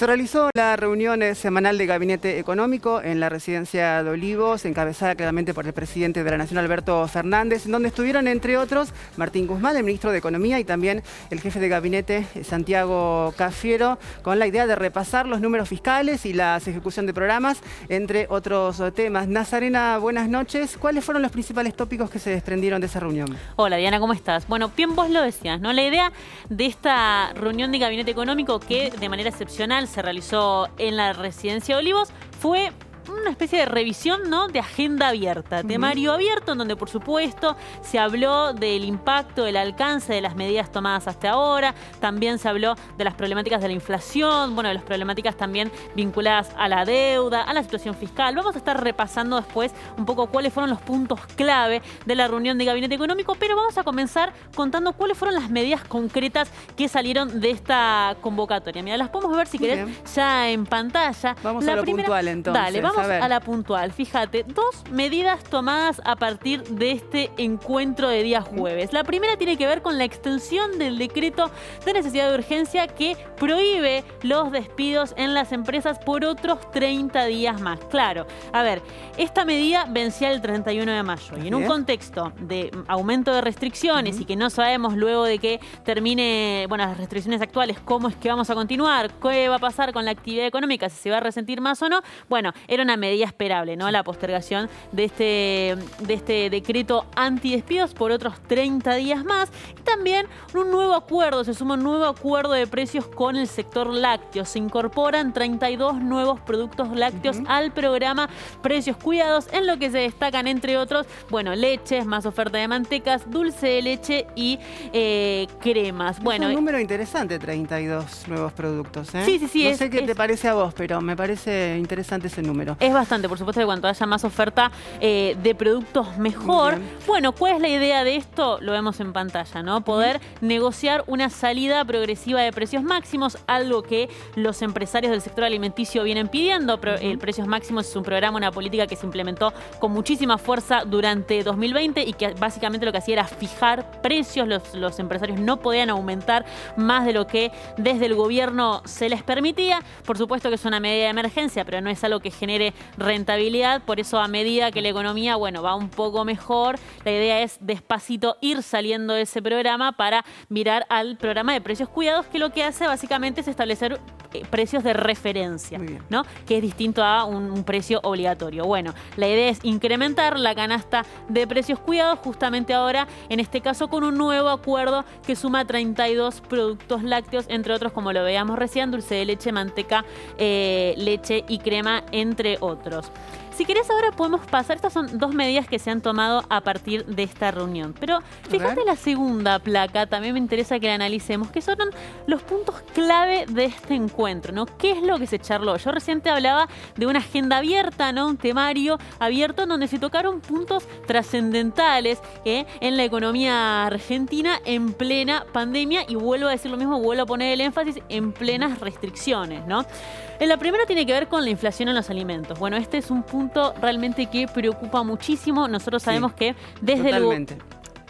Se realizó la reunión eh, semanal de Gabinete Económico en la residencia de Olivos, encabezada claramente por el presidente de la Nación, Alberto Fernández, en donde estuvieron, entre otros, Martín Guzmán, el ministro de Economía, y también el jefe de gabinete, eh, Santiago Cafiero, con la idea de repasar los números fiscales y la ejecución de programas, entre otros eh, temas. Nazarena, buenas noches. ¿Cuáles fueron los principales tópicos que se desprendieron de esa reunión? Hola, Diana, ¿cómo estás? Bueno, bien vos lo decías, ¿no? La idea de esta reunión de Gabinete Económico, que de manera excepcional se realizó en la residencia de Olivos fue una especie de revisión ¿no? de agenda abierta, temario abierto, en donde por supuesto se habló del impacto, del alcance de las medidas tomadas hasta ahora, también se habló de las problemáticas de la inflación, bueno, de las problemáticas también vinculadas a la deuda, a la situación fiscal. Vamos a estar repasando después un poco cuáles fueron los puntos clave de la reunión de Gabinete Económico, pero vamos a comenzar contando cuáles fueron las medidas concretas que salieron de esta convocatoria. Mira, las podemos ver si querés ya en pantalla. Vamos a lo puntual entonces. Dale, vamos a, la puntual. Fíjate, dos medidas tomadas a partir de este encuentro de día jueves. La primera tiene que ver con la extensión del decreto de necesidad de urgencia que prohíbe los despidos en las empresas por otros 30 días más. Claro, a ver, esta medida vencía el 31 de mayo y en un contexto de aumento de restricciones y que no sabemos luego de que termine, bueno, las restricciones actuales, cómo es que vamos a continuar, qué va a pasar con la actividad económica, si se va a resentir más o no, bueno, era una medida esperable, ¿no? La postergación de este, de este decreto antidespidos por otros 30 días más. Y también un nuevo acuerdo, se suma un nuevo acuerdo de precios con el sector lácteo. Se incorporan 32 nuevos productos lácteos al programa Precios Cuidados, en lo que se destacan, entre otros, bueno, leches, más oferta de mantecas, dulce de leche y eh, cremas. Bueno, es un número interesante, 32 nuevos productos. ¿eh? Sí, sí, sí. No sé qué te parece a vos, pero me parece interesante ese número. Es bastante, por supuesto, que cuanto haya más oferta eh, de productos mejor. Bueno, ¿cuál es la idea de esto? Lo vemos en pantalla, ¿no? Poder negociar una salida progresiva de precios máximos, algo que los empresarios del sector alimenticio vienen pidiendo. El Precios Máximos es un programa, una política que se implementó con muchísima fuerza durante 2020 y que básicamente lo que hacía era fijar precios. Los, los empresarios no podían aumentar más de lo que desde el gobierno se les permitía. Por supuesto que es una medida de emergencia, pero no es algo que genere rentabilidad, por eso a medida que la economía, bueno, va un poco mejor, la idea es despacito ir saliendo de ese programa para mirar al programa de precios cuidados, que lo que hace básicamente es establecer eh, precios de referencia, ¿no? Que es distinto a un, un, precio obligatorio. Bueno, la idea es incrementar la canasta de precios cuidados justamente ahora, en este caso con un nuevo acuerdo que suma 32 productos lácteos, entre otros como lo veíamos recién, dulce de leche, manteca, eh, leche y crema, entre otros. Si querés ahora podemos pasar, estas son dos medidas que se han tomado a partir de esta reunión. Pero fíjate la segunda placa, también me interesa que la analicemos, que son los puntos clave de este encuentro, ¿no? ¿Qué es lo que se charló? Yo reciente hablaba de una agenda abierta, ¿no? Un temario abierto donde se tocaron puntos trascendentales ¿eh? en la economía argentina en plena pandemia y vuelvo a decir lo mismo, vuelvo a poner el énfasis en plenas restricciones, ¿no? En la primera tiene que ver con la inflación en los alimentos. Bueno, este es un punto realmente que preocupa muchísimo. Nosotros sabemos que desde el,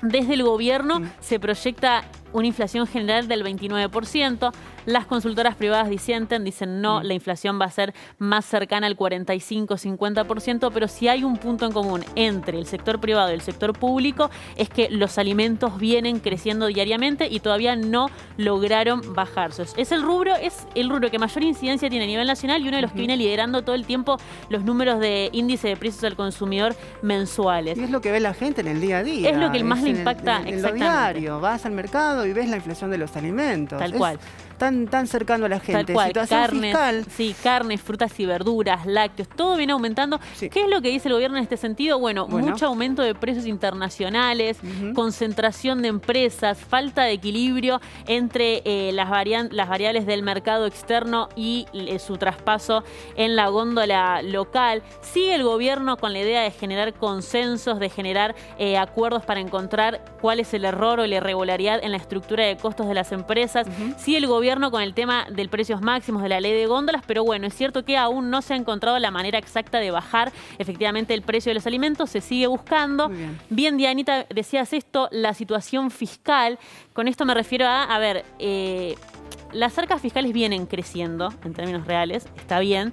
desde el gobierno mm. se proyecta una inflación general del 29%. Las consultoras privadas disienten, dicen no, mm. la inflación va a ser más cercana al 45-50%, pero si hay un punto en común entre el sector privado y el sector público es que los alimentos vienen creciendo diariamente y todavía no lograron bajarse. Es el rubro, es el rubro que mayor incidencia tiene a nivel nacional y uno de los que viene liderando todo el tiempo los números de índice de precios al consumidor mensuales. Y es lo que ve la gente en el día a día. Es lo que más le impacta en, el, diario. Vas al mercado y ves la inflación de los alimentos. Tal cual tan, tan cercano a la gente. Tal cual, Situación fiscal. Sí, carnes, frutas y verduras, lácteos, todo viene aumentando. ¿Qué es lo que dice el gobierno en este sentido? Bueno, mucho aumento de precios internacionales, concentración de empresas, falta de equilibrio entre eh, las, las variables del mercado externo y eh, su traspaso en la góndola local. Sigue el gobierno con la idea de generar consensos, de generar eh, acuerdos para encontrar cuál es el error o la irregularidad en la estructura de costos de las empresas. Sigue el gobierno con el tema del precios máximos de la ley de góndolas, pero bueno, es cierto que aún no se ha encontrado la manera exacta de bajar efectivamente el precio de los alimentos, se sigue buscando. Bien. bien, Dianita, decías esto, la situación fiscal, con esto me refiero a, a ver, eh, las arcas fiscales vienen creciendo en términos reales, está bien,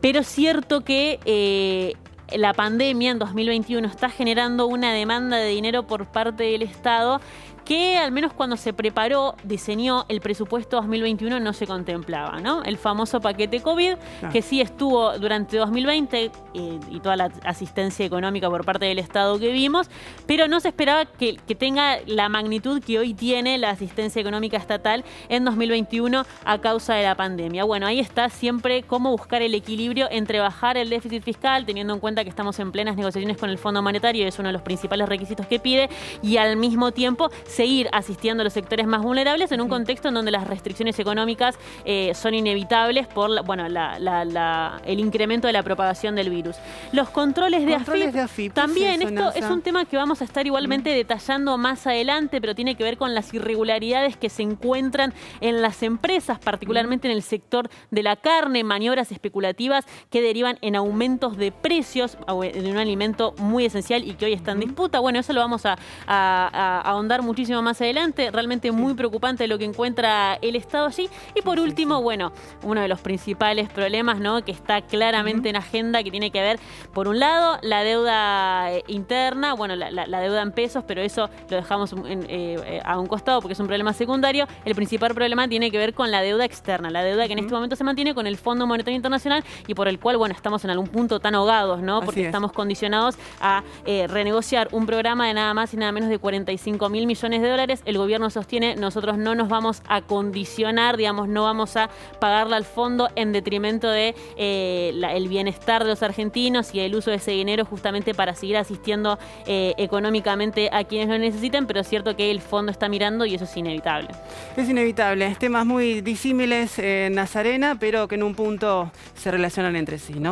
pero es cierto que eh, la pandemia en 2021 está generando una demanda de dinero por parte del Estado que al menos cuando se preparó, diseñó el presupuesto 2021 no se contemplaba, ¿no? El famoso paquete COVID, que sí estuvo durante 2020 eh, y toda la asistencia económica por parte del Estado que vimos, pero no se esperaba que, tenga la magnitud que hoy tiene la asistencia económica estatal en 2021 a causa de la pandemia. Bueno, ahí está siempre cómo buscar el equilibrio entre bajar el déficit fiscal, teniendo en cuenta que estamos en plenas negociaciones con el Fondo Monetario, y es uno de los principales requisitos que pide, y al mismo tiempo seguir asistiendo a los sectores más vulnerables en un contexto en donde las restricciones económicas eh, son inevitables por bueno, el incremento de la propagación del virus. Los controles de, AFIP, también, esto es un tema que vamos a estar igualmente detallando más adelante, pero tiene que ver con las irregularidades que se encuentran en las empresas, particularmente en el sector de la carne, maniobras especulativas que derivan en aumentos de precios de un alimento muy esencial y que hoy está en disputa. Bueno, eso lo vamos a ahondar muchísimo más adelante. Realmente muy preocupante lo que encuentra el Estado allí. Y por último, bueno, uno de los principales problemas, ¿no? Que está claramente en agenda, que tiene que ver, por un lado, la deuda eh, interna, bueno, la, deuda en pesos, pero eso lo dejamos eh, a un costado porque es un problema secundario. El principal problema tiene que ver con la deuda externa, la deuda que en este momento se mantiene con el Fondo Monetario Internacional y por el cual, bueno, estamos en algún punto tan ahogados, ¿no? Porque estamos condicionados a eh, renegociar un programa de nada más y nada menos de 45 mil millones de dólares. El gobierno sostiene, nosotros no nos vamos a condicionar, digamos, no vamos a pagarle al fondo en detrimento de eh, el bienestar de los argentinos y el uso de ese dinero justamente para seguir asistiendo eh, económicamente a quienes lo necesiten, pero es cierto que el fondo está mirando y eso es inevitable. Es inevitable, temas muy disímiles en Nazarena, pero que en un punto se relacionan entre sí, ¿no?